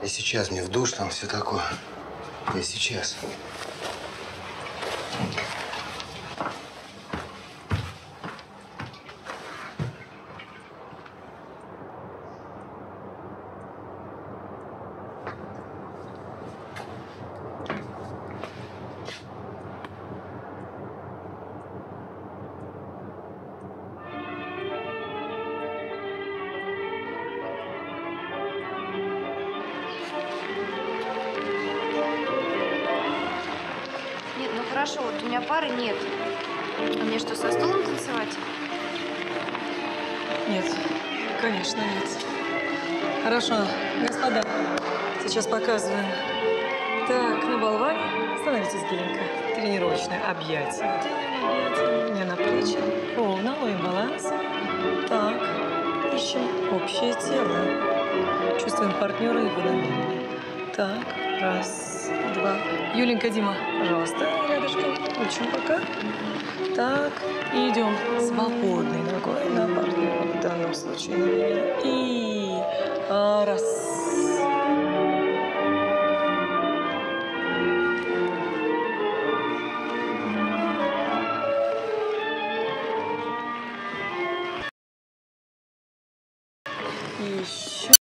Я сейчас мне в душ, там все такое. Я сейчас. Хорошо, вот у меня пары нет. А мне что, со стулом танцевать? Нет, конечно нет. Хорошо, господа, сейчас показываем. Так, на болване становитесь геленько. Тренировочное объятие. Мне на плечи. Ровно, ловим баланс. Так, ищем общее тело. Чувствуем партнера и его. Так, раз, два. Юленька, Дима, пожалуйста, рядышком. Учим пока. Так, и идем свободной ногой на партнера, в данном случае на меня. И а, раз. Еще